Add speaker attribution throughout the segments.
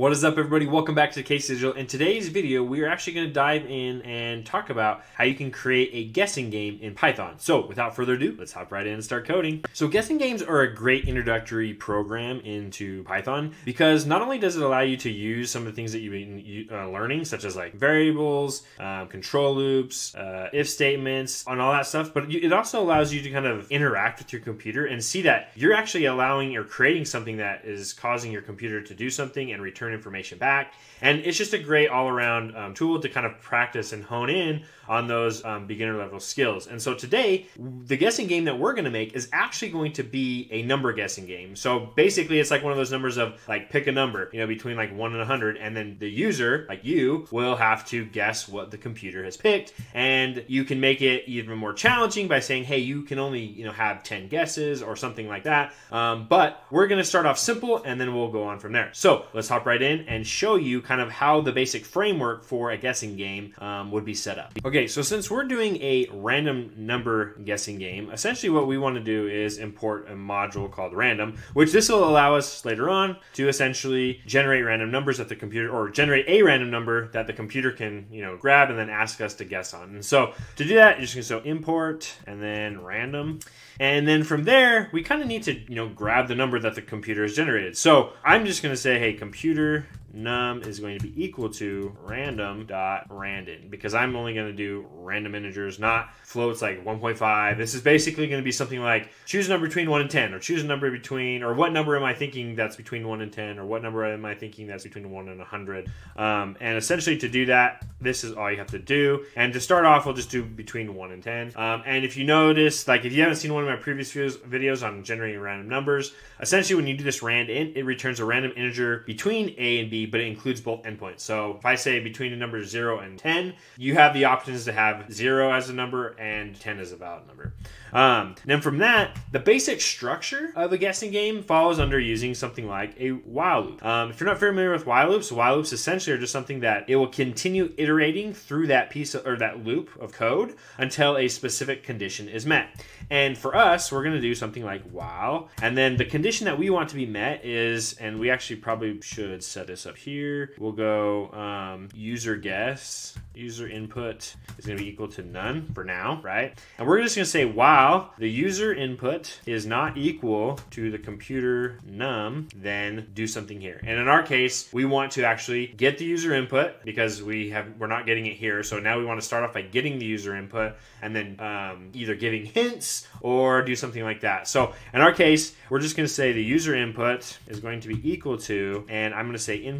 Speaker 1: What is up everybody? Welcome back to Case Digital. In today's video, we are actually going to dive in and talk about how you can create a guessing game in Python. So without further ado, let's hop right in and start coding. So guessing games are a great introductory program into Python because not only does it allow you to use some of the things that you've been uh, learning, such as like variables, um, control loops, uh, if statements, and all that stuff, but it also allows you to kind of interact with your computer and see that you're actually allowing or creating something that is causing your computer to do something and return information back. And it's just a great all around um, tool to kind of practice and hone in on those um, beginner level skills. And so today, the guessing game that we're going to make is actually going to be a number guessing game. So basically, it's like one of those numbers of like pick a number, you know, between like 1 and 100. And then the user, like you, will have to guess what the computer has picked. And you can make it even more challenging by saying, hey, you can only, you know, have 10 guesses or something like that. Um, but we're going to start off simple and then we'll go on from there. So let's hop right in and show you kind of how the basic framework for a guessing game um, would be set up. Okay, so since we're doing a random number guessing game, essentially what we want to do is import a module called random, which this will allow us later on to essentially generate random numbers that the computer, or generate a random number that the computer can, you know, grab and then ask us to guess on. And so to do that, you're just going to so import and then random. And then from there, we kind of need to, you know, grab the number that the computer has generated. So I'm just going to say, hey, computer computer num is going to be equal to random dot randint because I'm only going to do random integers, not floats like 1.5. This is basically going to be something like choose a number between 1 and 10 or choose a number between or what number am I thinking that's between 1 and 10 or what number am I thinking that's between 1 and 100. Um, and essentially to do that, this is all you have to do. And to start off, we'll just do between 1 and 10. Um, and if you notice, like if you haven't seen one of my previous videos on generating random numbers, essentially when you do this rand int, it returns a random integer between a and b but it includes both endpoints. So if I say between the numbers 0 and 10, you have the options to have 0 as a number and 10 as a valid number. Um, then from that, the basic structure of a guessing game follows under using something like a while loop. Um, if you're not familiar with while loops, while loops essentially are just something that it will continue iterating through that piece of, or that loop of code until a specific condition is met. And for us, we're going to do something like while, and then the condition that we want to be met is, and we actually probably should set this up here. We'll go um, user guess, user input is going to be equal to none for now, right? And we're just going to say while the user input is not equal to the computer num, then do something here. And in our case, we want to actually get the user input because we have we're not getting it here. So now we want to start off by getting the user input and then um, either giving hints or do something like that. So in our case, we're just going to say the user input is going to be equal to, and I'm going to say input,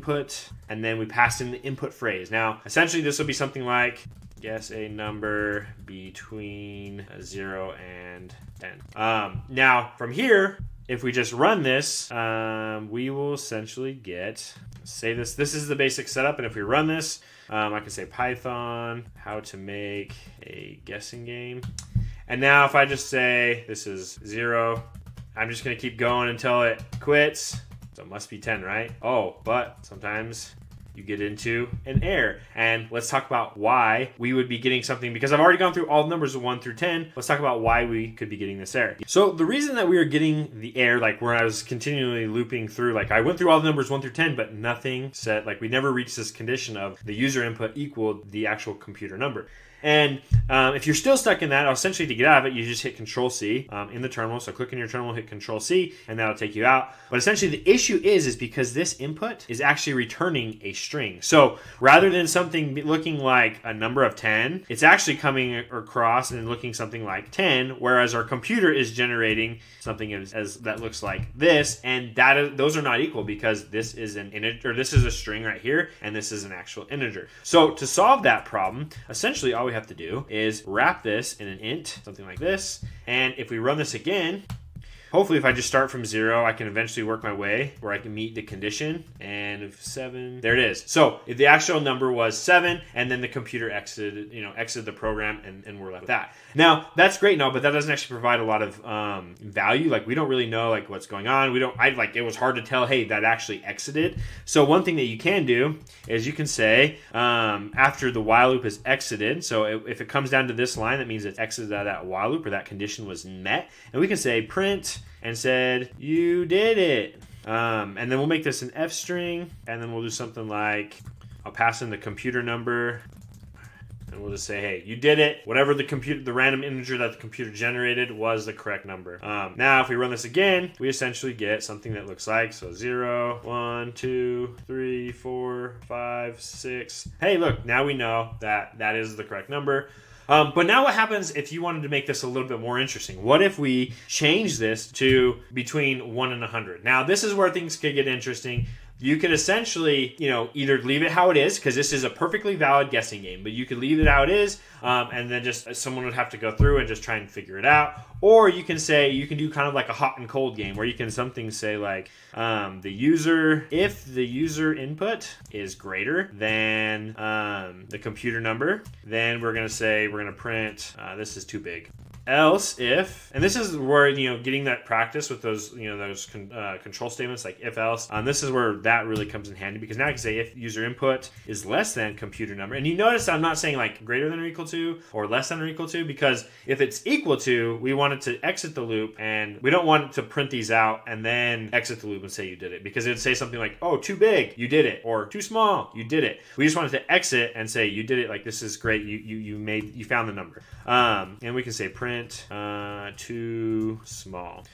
Speaker 1: and then we pass in the input phrase. Now, essentially, this will be something like guess a number between 0 and 10. Um, now, from here, if we just run this, um, we will essentially get, say this, this is the basic setup, and if we run this, um, I can say Python, how to make a guessing game. And now if I just say this is zero, I'm just gonna keep going until it quits. So it must be 10, right? Oh, but sometimes you get into an error. And let's talk about why we would be getting something because I've already gone through all the numbers of 1 through 10. Let's talk about why we could be getting this error. So the reason that we are getting the error, like where I was continually looping through, like I went through all the numbers 1 through 10, but nothing said, like we never reached this condition of the user input equaled the actual computer number. And um, if you're still stuck in that, essentially to get out of it, you just hit Control C um, in the terminal. So click in your terminal, hit Control C, and that'll take you out. But essentially, the issue is is because this input is actually returning a string. So rather than something looking like a number of 10, it's actually coming across and looking something like 10, whereas our computer is generating something as, as that looks like this, and that is, those are not equal because this is an integer, this is a string right here, and this is an actual integer. So to solve that problem, essentially all we have to do is wrap this in an int, something like this. And if we run this again, Hopefully, if I just start from zero, I can eventually work my way where I can meet the condition. And seven, there it is. So if the actual number was seven, and then the computer exited, you know, exited the program, and, and we're left with that. Now that's great, no, but that doesn't actually provide a lot of um, value. Like we don't really know like what's going on. We don't. I like it was hard to tell. Hey, that actually exited. So one thing that you can do is you can say um, after the while loop is exited. So if, if it comes down to this line, that means it's exited out of that while loop or that condition was met, and we can say print and said, You did it. Um, and then we'll make this an F string, and then we'll do something like I'll pass in the computer number and we'll just say, hey, you did it. Whatever the computer, the random integer that the computer generated was the correct number. Um, now, if we run this again, we essentially get something that looks like so zero, one, two, three, four, five, six. Hey, look, now we know that that is the correct number. Um, but now what happens if you wanted to make this a little bit more interesting? What if we change this to between 1 and 100? Now, this is where things could get interesting you could essentially, you know, either leave it how it is because this is a perfectly valid guessing game, but you could leave it how it is, um, and then just someone would have to go through and just try and figure it out. Or you can say you can do kind of like a hot and cold game where you can something say like um, the user if the user input is greater than um, the computer number, then we're gonna say we're gonna print. Uh, this is too big else if and this is where you know getting that practice with those you know those con, uh, control statements like if else um, this is where that really comes in handy because now I can say if user input is less than computer number and you notice I'm not saying like greater than or equal to or less than or equal to because if it's equal to we want it to exit the loop and we don't want to print these out and then exit the loop and say you did it because it would say something like oh too big you did it or too small you did it. We just wanted to exit and say you did it like this is great you you, you made you found the number. Um, and we can say print uh, too small.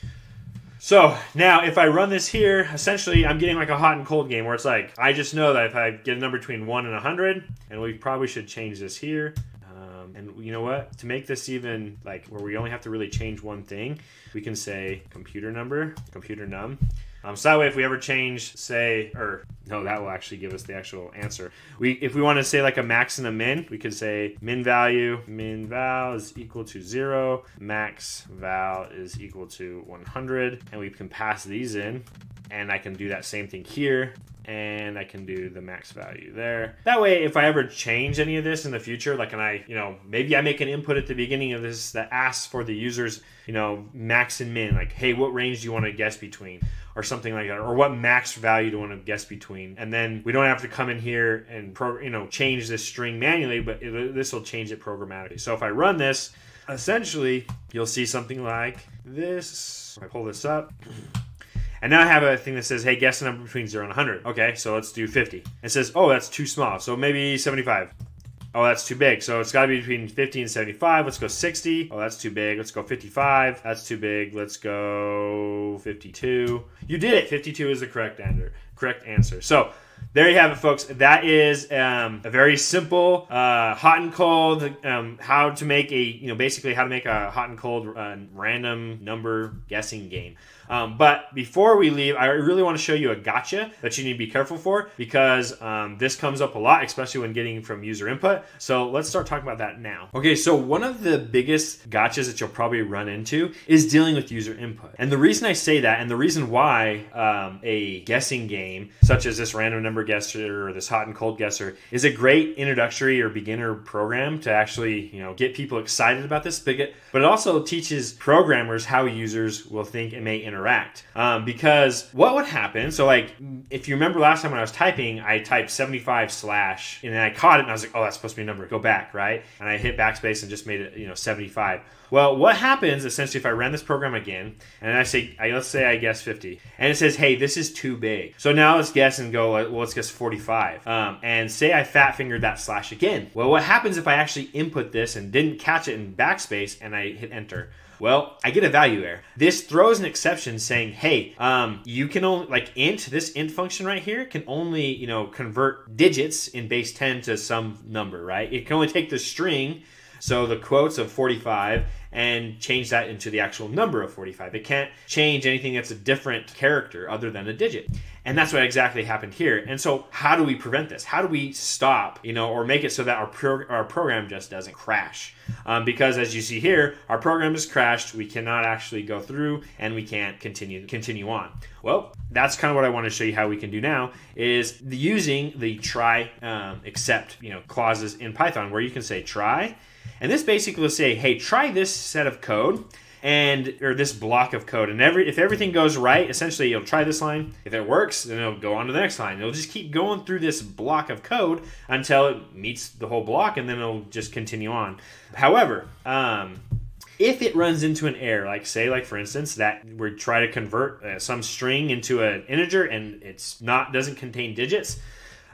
Speaker 1: So now if I run this here, essentially I'm getting like a hot and cold game where it's like, I just know that if I get a number between one and 100, and we probably should change this here. Um, and you know what? To make this even like where we only have to really change one thing, we can say computer number, computer num, um, so that way, if we ever change, say, or no, that will actually give us the actual answer. We, if we want to say like a max and a min, we could say min value, min val is equal to zero, max val is equal to 100, and we can pass these in, and I can do that same thing here and I can do the max value there. That way, if I ever change any of this in the future, like, and I, you know, maybe I make an input at the beginning of this that asks for the user's, you know, max and min, like, hey, what range do you want to guess between? Or something like that, or what max value do you want to guess between, and then we don't have to come in here and pro, you know change this string manually, but this will change it programmatically. So if I run this, essentially you'll see something like this. If I pull this up, and now I have a thing that says, hey, guess a number between 0 and 100. Okay, so let's do 50. It says, oh, that's too small. So maybe 75. Oh, that's too big. So it's got to be between 50 and 75. Let's go 60. Oh, that's too big. Let's go 55. That's too big. Let's go 52. You did it. 52 is the correct answer. Correct answer. So there you have it, folks. That is um, a very simple, uh, hot and cold, um, how to make a, you know, basically how to make a hot and cold uh, random number guessing game. Um, but before we leave, I really want to show you a gotcha that you need to be careful for because um, this comes up a lot, especially when getting from user input. So let's start talking about that now. Okay, so one of the biggest gotchas that you'll probably run into is dealing with user input. And the reason I say that, and the reason why um, a guessing game such as this random number guesser or this hot and cold guesser is a great introductory or beginner program to actually, you know, get people excited about this spigot, but it also teaches programmers how users will think and may interact interact. Um, because what would happen? So, like, if you remember last time when I was typing, I typed 75 slash, and then I caught it, and I was like, oh, that's supposed to be a number. Go back, right? And I hit backspace and just made it, you know, 75. Well, what happens essentially if I run this program again and I say, I, let's say I guess 50, and it says, hey, this is too big. So now let's guess and go, well, let's guess 45. Um, and say I fat fingered that slash again. Well, what happens if I actually input this and didn't catch it in backspace and I hit enter? Well, I get a value error. This throws an exception saying, hey, um, you can only, like int, this int function right here can only, you know, convert digits in base 10 to some number, right? It can only take the string, so the quotes of 45, and change that into the actual number of 45. It can't change anything that's a different character other than a digit. And that's what exactly happened here. And so, how do we prevent this? How do we stop, you know, or make it so that our, pro- our program just doesn't crash? Um, because as you see here, our program has crashed. We cannot actually go through, and we can't continue continue on. Well, that's kind of what I want to show you how we can do now is using the try um, except you know clauses in Python, where you can say try, and this basically will say, hey, try this set of code and or this block of code. And every if everything goes right essentially you'll try this line. If it works then it'll go on to the next line. It'll just keep going through this block of code until it meets the whole block and then it'll just continue on. However um, if it runs into an error, like say, like for instance, that we try to convert uh, some string into an integer and it's not doesn't contain digits,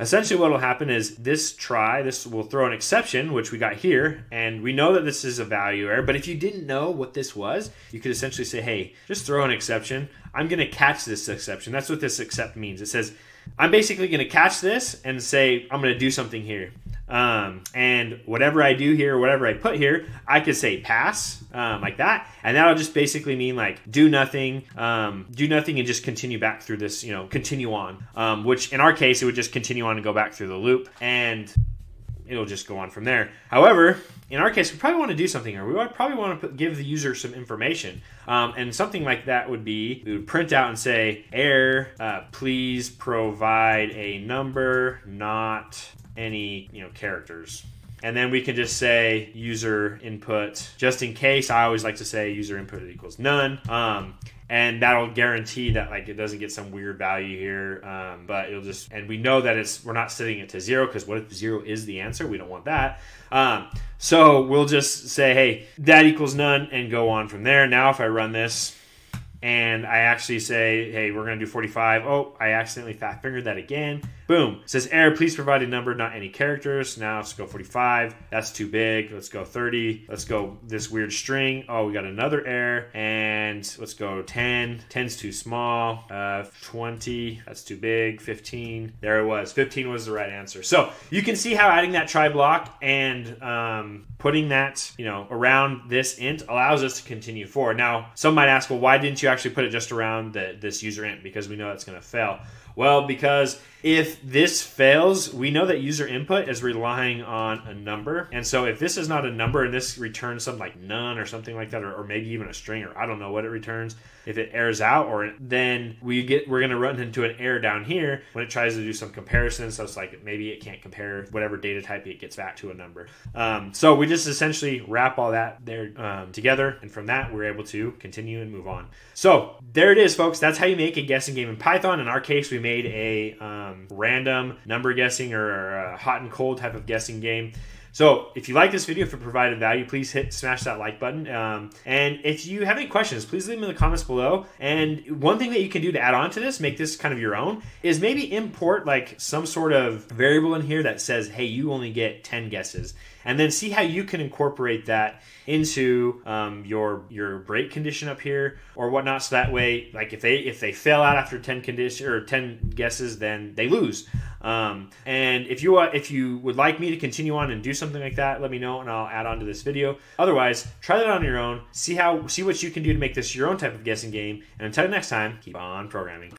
Speaker 1: essentially what will happen is this try, this will throw an exception, which we got here, and we know that this is a value error. But if you didn't know what this was, you could essentially say, hey, just throw an exception. I'm going to catch this exception. That's what this except means. It says, I'm basically going to catch this and say, I'm going to do something here. Um, and whatever I do here, whatever I put here, I could say pass um, like that, and that'll just basically mean like do nothing, um, do nothing, and just continue back through this, you know, continue on. Um, which in our case, it would just continue on and go back through the loop, and it'll just go on from there. However, in our case, we probably want to do something here. We would probably want to put, give the user some information. Um, and something like that would be we would print out and say, error, uh, please provide a number, not any you know characters. And then we can just say user input just in case. I always like to say user input equals none. Um, and that'll guarantee that like it doesn't get some weird value here. Um, but it'll just and we know that it's we're not setting it to zero because what if zero is the answer? We don't want that. Um, so we'll just say hey that equals none and go on from there. Now if i run this and I actually say, hey, we're going to do 45. Oh, I accidentally fat fingered that again. Boom. It says error, please provide a number, not any characters. Now let's go 45. That's too big. Let's go 30. Let's go this weird string. Oh, we got another error. And let's go 10. 10's too small. Uh, 20. That's too big. 15. There it was. 15 was the right answer. So you can see how adding that try block and um, putting that, you know, around this int allows us to continue forward. Now, some might ask, well, why didn't you actually put it just around the, this user int? Because we know that's going to fail. Well, because if this fails, we know that user input is relying on a number. And so if this is not a number and this returns something like none or something like that, or, or maybe even a string, or I don't know what it returns, if it errors out, or then we get we're gonna run into an error down here when it tries to do some comparison. So it's like maybe it can't compare whatever data type it gets back to a number. Um, so we just essentially wrap all that there um, together, and from that we're able to continue and move on. So there it is, folks. That's how you make a guessing game in Python. In our case, we made a um, Um, random number guessing or hot and cold type of guessing game. So if you like this video, if it provided value, please hit smash that like button. Um, and if you have any questions, please leave them in the comments below. And one thing that you can do to add on to this, make this kind of your own, is maybe import like some sort of variable in here that says, hey, you only get 10 guesses. And then see how you can incorporate that into um, your your break condition up here or whatnot. So that way, like if they if they fail out after 10 condition or 10 guesses, then they lose. Um, and if you uh, if you would like me to continue on and do something like that, let me know and I'll add on to this video. Otherwise, try that on your own. See how see what you can do to make this your own type of guessing game. And until next time, keep on programming.